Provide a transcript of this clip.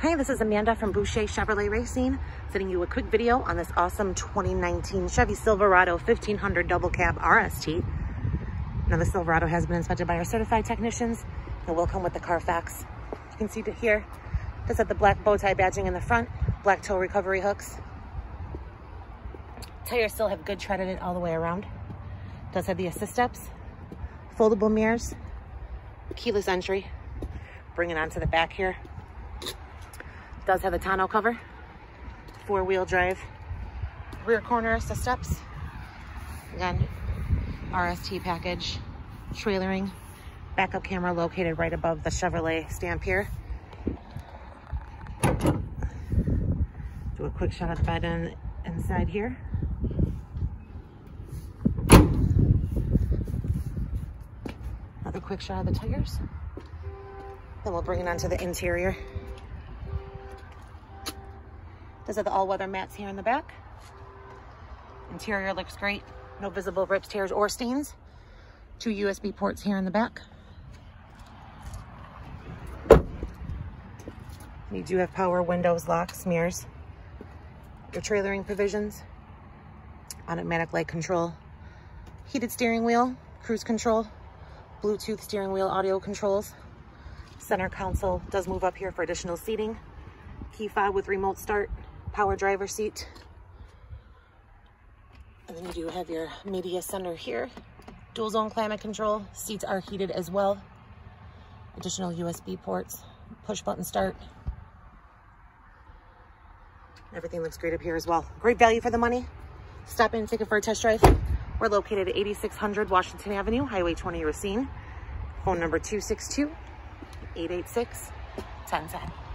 Hi, this is Amanda from Boucher Chevrolet Racine, sending you a quick video on this awesome 2019 Chevy Silverado 1500 double cab RST. Now the Silverado has been inspected by our certified technicians and will come with the Carfax. You can see it here. Does have the black bow tie badging in the front, black tow recovery hooks. Tires still have good tread in it all the way around. Does have the assist steps, foldable mirrors, keyless entry. Bring it onto the back here does have a tonneau cover, four-wheel drive, rear corner assist steps, again, RST package, trailering, backup camera located right above the Chevrolet stamp here. Do a quick shot of the bed in, inside here. Another quick shot of the tires. Then we'll bring it onto the interior. These are the all-weather mats here in the back. Interior looks great. No visible rips, tears, or stains. Two USB ports here in the back. You do have power windows, locks, mirrors. Your trailering provisions. Automatic light control. Heated steering wheel, cruise control. Bluetooth steering wheel audio controls. Center console does move up here for additional seating. Key fob with remote start power driver seat. And then you do have your media center here. Dual zone climate control. Seats are heated as well. Additional USB ports. Push button start. Everything looks great up here as well. Great value for the money. Stop in, and take it for a test drive. We're located at 8600 Washington Avenue, Highway 20 Racine. Phone number 262 886 1010.